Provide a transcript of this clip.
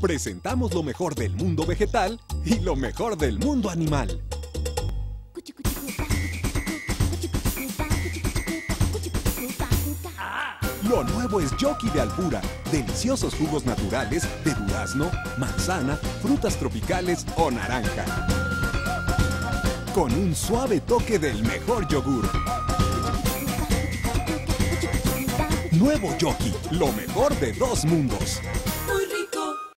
presentamos lo mejor del mundo vegetal y lo mejor del mundo animal. Lo nuevo es Yoki de Alpura, Deliciosos jugos naturales de durazno, manzana, frutas tropicales o naranja. Con un suave toque del mejor yogur. Nuevo Yoki, lo mejor de dos mundos.